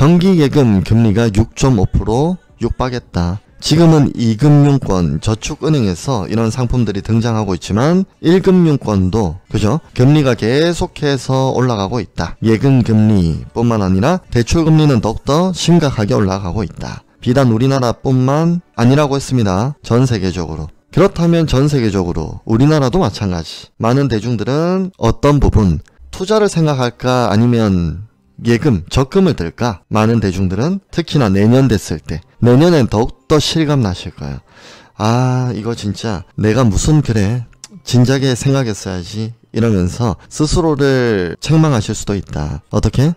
정기예금 금리가 6.5% 육박했다. 지금은 2금융권 저축은행에서 이런 상품들이 등장하고 있지만 1금융권도 그죠? 금리가 계속해서 올라가고 있다. 예금 금리뿐만 아니라 대출 금리는 더욱더 심각하게 올라가고 있다. 비단 우리나라뿐만 아니라고 했습니다. 전 세계적으로. 그렇다면 전 세계적으로 우리나라도 마찬가지. 많은 대중들은 어떤 부분 투자를 생각할까 아니면 예금, 적금을 들까? 많은 대중들은 특히나 내년 됐을 때 내년엔 더욱더 실감 나실 거예요. 아 이거 진짜 내가 무슨 그래 진작에 생각했어야지 이러면서 스스로를 책망하실 수도 있다. 어떻게?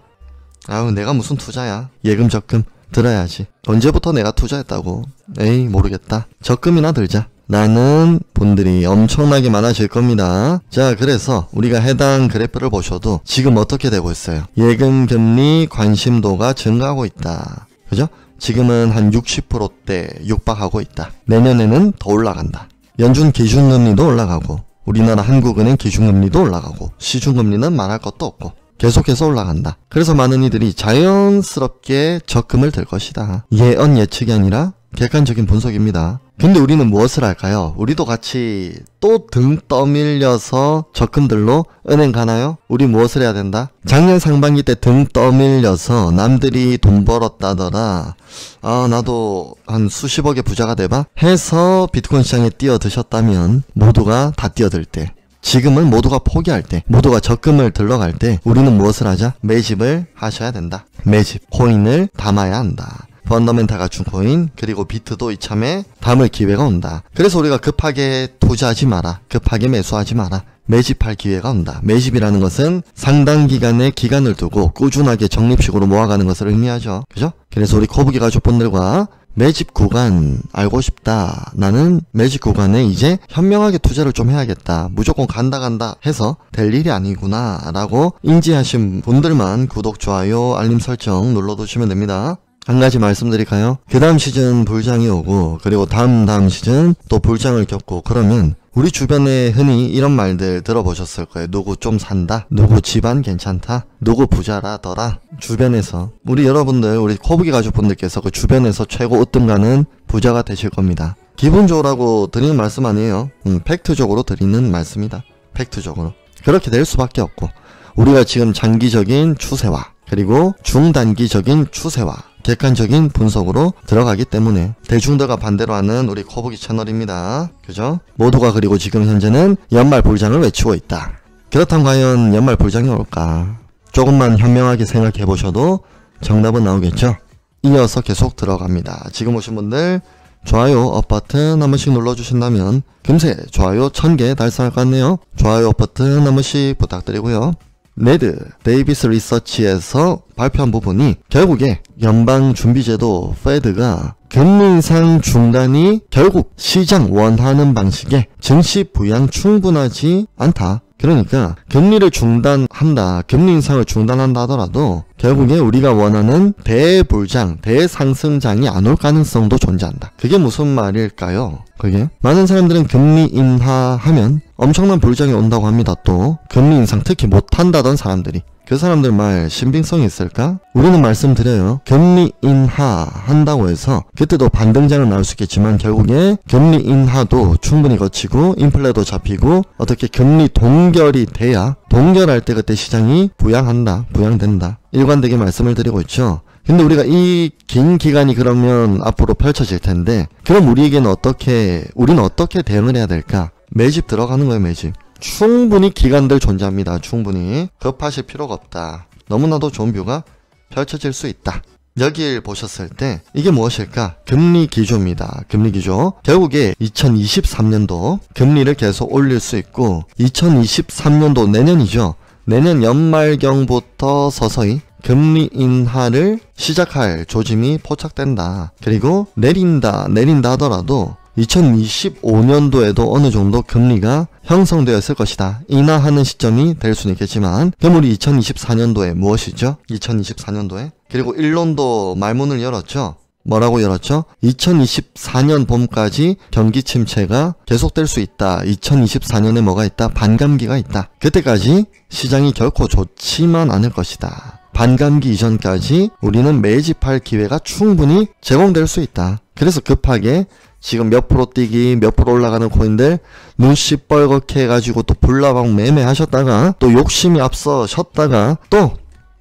아우 내가 무슨 투자야. 예금 적금 들어야지. 언제부터 내가 투자했다고. 에이 모르겠다. 적금이나 들자. 라는 분들이 엄청나게 많아질 겁니다. 자, 그래서 우리가 해당 그래프를 보셔도 지금 어떻게 되고 있어요? 예금 금리 관심도가 증가하고 있다. 그죠? 지금은 한 60%대 육박하고 있다. 내년에는 더 올라간다. 연준 기준금리도 올라가고 우리나라 한국은행 기준금리도 올라가고 시중금리는 말할 것도 없고 계속해서 올라간다. 그래서 많은 이들이 자연스럽게 적금을 들 것이다. 예언 예측이 아니라 객관적인 분석입니다. 근데 우리는 무엇을 할까요? 우리도 같이 또 등 떠밀려서 적금들로 은행 가나요? 우리 무엇을 해야 된다? 작년 상반기 때 등 떠밀려서 남들이 돈 벌었다더라. 아, 나도 한 수십억의 부자가 돼봐? 해서 비트코인 시장에 뛰어드셨다면 모두가 다 뛰어들 때. 지금은 모두가 포기할 때, 모두가 적금을 들러갈 때 우리는 무엇을 하자? 매집을 하셔야 된다. 매집, 코인을 담아야 한다. 펀더멘탈 갖춘 코인 그리고 비트도 이참에 담을 기회가 온다. 그래서 우리가 급하게 투자하지 마라. 급하게 매수하지 마라. 매집할 기회가 온다. 매집이라는 것은 상당 기간의 기간을 두고 꾸준하게 적립식으로 모아가는 것을 의미하죠. 그죠? 그래서 우리 코브기 가족분들과 매집 구간 알고 싶다. 나는 매집 구간에 이제 현명하게 투자를 좀 해야겠다. 무조건 간다 간다 해서 될 일이 아니구나 라고 인지하신 분들만 구독, 좋아요, 알림 설정 눌러두시면 됩니다. 한 가지 말씀드릴까요? 그 다음 시즌 불장이 오고 그리고 다음 다음 시즌 또 불장을 겪고 그러면 우리 주변에 흔히 이런 말들 들어보셨을 거예요. 누구 좀 산다? 누구 집안 괜찮다? 누구 부자라더라? 주변에서 우리 여러분들 우리 코브기 가족분들께서 그 주변에서 최고 으뜸가는 부자가 되실 겁니다. 기분 좋으라고 드리는 말씀 아니에요. 음, 팩트적으로 드리는 말씀이다. 팩트적으로. 그렇게 될 수밖에 없고 우리가 지금 장기적인 추세와 그리고 중단기적인 추세와 객관적인 분석으로 들어가기 때문에 대중들과 반대로 하는 우리 코보기 채널입니다. 그죠? 모두가 그리고 지금 현재는 연말 불장을 외치고 있다. 그렇다면 과연 연말 불장이 올까? 조금만 현명하게 생각해 보셔도 정답은 나오겠죠? 이어서 계속 들어갑니다. 지금 오신 분들 좋아요 up 버튼 한 번씩 눌러주신다면 금세 좋아요 1000개 달성할 것 같네요. 좋아요 up 버튼 한 번씩 부탁드리고요. 네드 데이비스 리서치에서 발표한 부분이 결국에 연방준비제도 Fed가 금리 인상 중단이 결국 시장 원하는 방식의 증시 부양 충분하지 않다. 그러니까 금리를 중단한다, 금리 인상을 중단한다 하더라도 결국에 우리가 원하는 대불장, 대상승장이 안 올 가능성도 존재한다. 그게 무슨 말일까요? 그게 많은 사람들은 금리 인하하면 엄청난 불장이 온다고 합니다. 또 금리 인상 특히 못한다던 사람들이 그 사람들 말 신빙성이 있을까? 우리는 말씀드려요. 금리 인하 한다고 해서 그때도 반등장은 나올 수 있겠지만 결국에 금리 인하도 충분히 거치고 인플레도 잡히고 어떻게 금리 동결이 돼야 동결할 때 그때 시장이 부양한다. 부양된다. 일관되게 말씀을 드리고 있죠. 근데 우리가 이 긴 기간이 그러면 앞으로 펼쳐질 텐데 그럼 우리에게는 어떻게 우리는 어떻게 대응을 해야 될까? 매집 들어가는 거예요 매집 충분히 기간들 존재합니다 충분히 급하실 필요가 없다 너무나도 좋은 뷰가 펼쳐질 수 있다 여기를 보셨을 때 이게 무엇일까? 금리 기조입니다. 금리 기조. 결국에 2023년도 금리를 계속 올릴 수 있고 2023년도 내년이죠. 내년 연말경부터 서서히 금리 인하를 시작할 조짐이 포착된다. 그리고 내린다, 내린다 하더라도 2025년도에도 어느 정도 금리가 형성되었을 것이다. 인하하는 시점이 될 수는 있겠지만 우리 2024년도에 무엇이죠? 2024년도에 그리고 일론도 말문을 열었죠. 뭐라고 열었죠? 2024년 봄까지 경기 침체가 계속될 수 있다. 2024년에 뭐가 있다? 반감기가 있다. 그때까지 시장이 결코 좋지만 않을 것이다. 반감기 이전까지 우리는 매집할 기회가 충분히 제공될 수 있다. 그래서 급하게 지금 몇 프로 뛰기, 몇 프로 올라가는 코인들 눈씨 뻘겋게 해가지고 또 불나방 매매하셨다가 또 욕심이 앞서 셨다가 또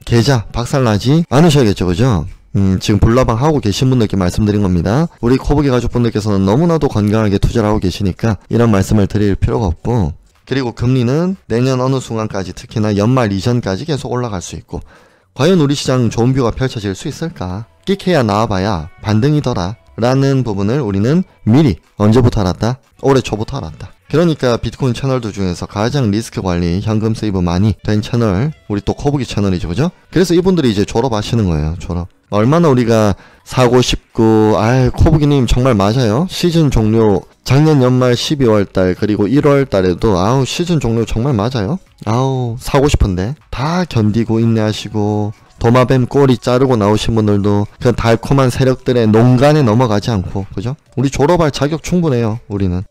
계좌 박살나지 않으셔야겠죠, 그죠? 음, 지금 불나방 하고 계신 분들께 말씀드린 겁니다. 우리 코브기 가족분들께서는 너무나도 건강하게 투자를 하고 계시니까 이런 말씀을 드릴 필요가 없고 그리고 금리는 내년 어느 순간까지 특히나 연말 이전까지 계속 올라갈 수 있고 과연 우리 시장 좋은 view가 펼쳐질 수 있을까? 끽해야 나와봐야 반등이더라. 라는 부분을 우리는 미리 언제부터 알았다? 올해 초부터 알았다. 그러니까 비트코인 채널들 중에서 가장 리스크 관리, 현금 세이브 많이 된 채널, 우리 또 코브기 채널이죠, 그죠? 그래서 이분들이 이제 졸업하시는 거예요, 졸업. 얼마나 우리가 사고 싶고, 아이, 코브기님 정말 맞아요. 시즌 종료, 작년 연말 12월 달, 그리고 1월 달에도, 아우, 시즌 종료 정말 맞아요. 아우, 사고 싶은데. 다 견디고 인내하시고, 도마뱀 꼬리 자르고 나오신 분들도 그 달콤한 세력들의 농간에 넘어가지 않고 그죠? 우리 졸업할 자격 충분해요 우리는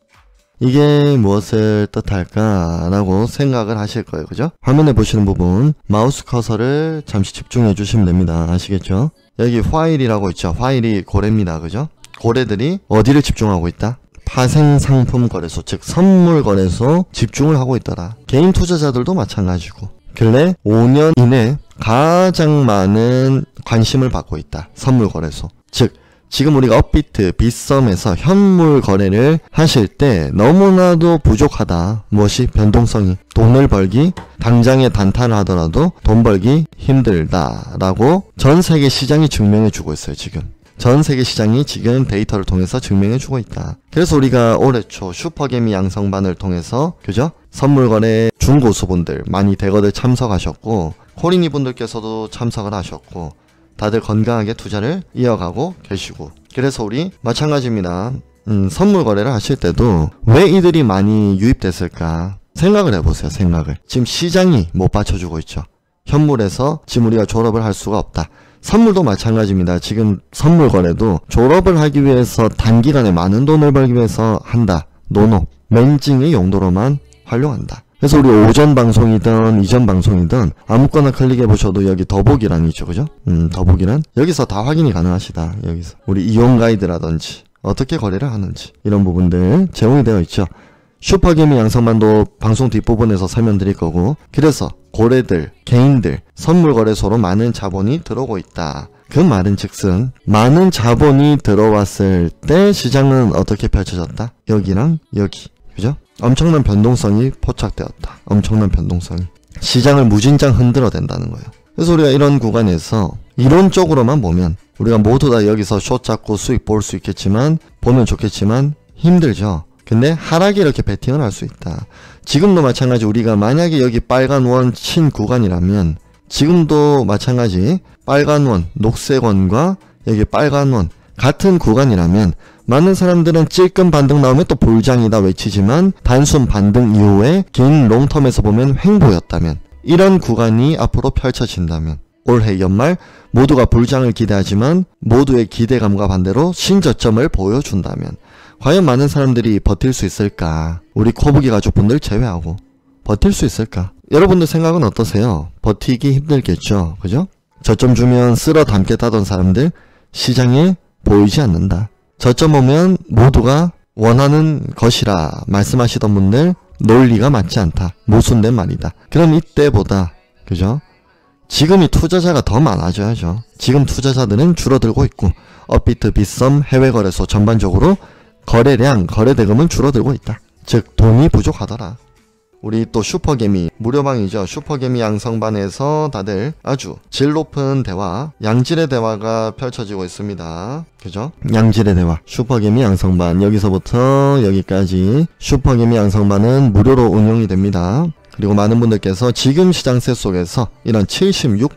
이게 무엇을 뜻할까 라고 생각을 하실 거예요 그죠? 화면에 보시는 부분 마우스 커서를 잠시 집중해 주시면 됩니다 아시겠죠? 여기 파일이라고 있죠 파일이 고래입니다 그죠? 고래들이 어디를 집중하고 있다? 파생 상품 거래소 즉 선물 거래소 집중을 하고 있더라 개인 투자자들도 마찬가지고 근래 5년 이내 가장 많은 관심을 받고 있다. 선물 거래소. 즉, 지금 우리가 업비트, 빗썸에서 현물 거래를 하실 때 너무나도 부족하다. 무엇이? 변동성이. 돈을 벌기, 당장에 단타를 하더라도 돈 벌기 힘들다. 라고 전 세계 시장이 증명해 주고 있어요, 지금. 전 세계 시장이 지금 데이터를 통해서 증명해 주고 있다. 그래서 우리가 올해 초 슈퍼개미 양성반을 통해서 그죠? 선물 거래 중고수분들 많이 대거들 참석하셨고 코리니 분들께서도 참석을 하셨고 다들 건강하게 투자를 이어가고 계시고 그래서 우리 마찬가지입니다. 음, 선물 거래를 하실 때도 왜 이들이 많이 유입됐을까 생각을 해보세요. 생각을 지금 시장이 못 받쳐주고 있죠. 현물에서 지금 우리가 졸업을 할 수가 없다. 선물도 마찬가지입니다. 지금 선물 거래도 졸업을 하기 위해서 단기간에 많은 돈을 벌기 위해서 한다. No no. 멘징의 용도로만 활용한다. 그래서 우리 오전 방송이든 이전 방송이든 아무거나 클릭해 보셔도 여기 더보기란 있죠. 그죠? 음, 더보기란 여기서 다 확인이 가능하시다. 여기서 우리 이용 가이드라든지 어떻게 거래를 하는지 이런 부분들 제공이 되어 있죠. 슈퍼개미 양성반도 방송 뒷부분에서 설명드릴 거고 그래서 고래들, 개인들, 선물 거래소로 많은 자본이 들어오고 있다. 그 말은 즉슨 많은 자본이 들어왔을 때 시장은 어떻게 펼쳐졌다? 여기랑 여기. 그죠? 엄청난 변동성이 포착되었다. 엄청난 변동성이. 시장을 무진장 흔들어댄다는 거예요. 그래서 우리가 이런 구간에서 이론적으로만 보면 우리가 모두 다 여기서 숏 잡고 수익 볼 수 있겠지만 보면 좋겠지만 힘들죠. 근데 하락에 이렇게 베팅을 할 수 있다. 지금도 마찬가지 우리가 만약에 여기 빨간 원 친 구간이라면 지금도 마찬가지 빨간 원, 녹색 원과 여기 빨간 원 같은 구간이라면 많은 사람들은 찔끔 반등 나오면 또 볼장이다 외치지만 단순 반등 이후에 긴 롱텀에서 보면 횡보였다면 이런 구간이 앞으로 펼쳐진다면 올해 연말 모두가 불장을 기대하지만 모두의 기대감과 반대로 신저점을 보여준다면 과연 많은 사람들이 버틸 수 있을까? 우리 코브기 가족분들 제외하고 버틸 수 있을까? 여러분들 생각은 어떠세요? 버티기 힘들겠죠? 그죠? 저점 주면 쓸어 담겠다던 사람들 시장에 보이지 않는다. 저점 오면 모두가 원하는 것이라 말씀하시던 분들 논리가 맞지 않다. 모순된 말이다. 그럼 이때보다 그죠? 지금이 투자자가 더 많아져야죠. 지금 투자자들은 줄어들고 있고 업비트, 빗썸, 해외 거래소 전반적으로 거래량, 거래대금은 줄어들고 있다. 즉 돈이 부족하더라. 우리 또 슈퍼개미 무료방이죠. 슈퍼개미 양성반에서 다들 아주 질 높은 대화, 양질의 대화가 펼쳐지고 있습니다. 그죠? 양질의 대화. 슈퍼개미 양성반 여기서부터 여기까지 슈퍼개미 양성반은 무료로 운영이 됩니다. 그리고 많은 분들께서 지금 시장세 속에서 이런 76%,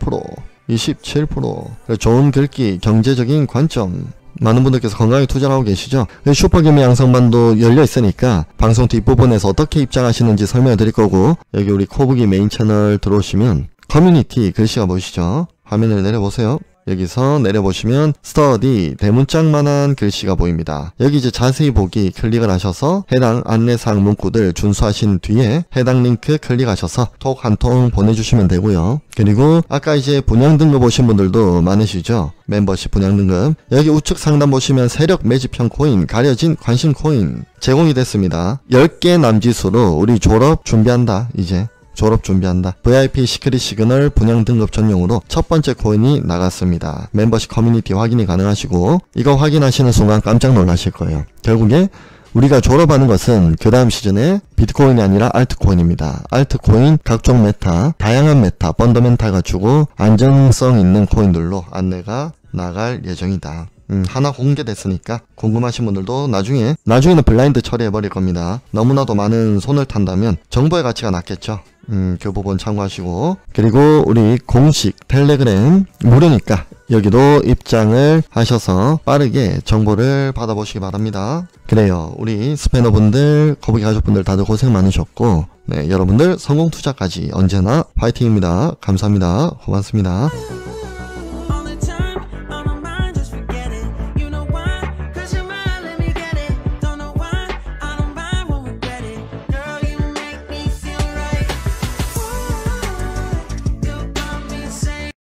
27% 좋은 글귀, 경제적인 관점 많은 분들께서 건강하게 투자를 하고 계시죠? 슈퍼개미 양성반도 열려 있으니까 방송 뒷부분에서 어떻게 입장하시는지 설명해 드릴 거고 여기 우리 코브기 메인 채널 들어오시면 커뮤니티 글씨가 보이시죠? 화면을 내려보세요. 여기서 내려보시면 스터디 대문짝만한 글씨가 보입니다. 여기 이제 자세히 보기 클릭을 하셔서 해당 안내사항 문구들 준수하신 뒤에 해당 링크 클릭하셔서 톡 한 통 보내주시면 되고요. 그리고 아까 이제 분양 등급 오신 분들도 많으시죠? 멤버십 분양 등급. 여기 우측 상단 보시면 세력 매집형 코인, 가려진 관심 코인 제공이 됐습니다. 10개 남짓으로 우리 졸업 준비한다, 이제. 졸업 준비한다. VIP secret signal 분양 등급 전용으로 첫 번째 코인이 나갔습니다. 멤버십 커뮤니티 확인이 가능하시고 이거 확인하시는 순간 깜짝 놀라실 거예요. 결국에 우리가 졸업하는 것은 그 다음 시즌에 비트코인이 아니라 알트코인입니다. 알트코인, 각종 메타, 다양한 메타, 펀더멘탈 갖추고 안정성 있는 코인들로 안내가 나갈 예정이다. 음, 하나 공개됐으니까 궁금하신 분들도 나중에 나중에는 블라인드 처리해 버릴 겁니다. 너무나도 많은 손을 탄다면 정보의 가치가 낮겠죠. 음, 그 부분 참고하시고 그리고 우리 공식 텔레그램 무료니까 여기도 입장을 하셔서 빠르게 정보를 받아보시기 바랍니다. 그래요. 우리 스패너분들, 거북이 가족분들 다들 고생 많으셨고 네, 여러분들 성공 투자까지 언제나 파이팅입니다. 감사합니다. 고맙습니다.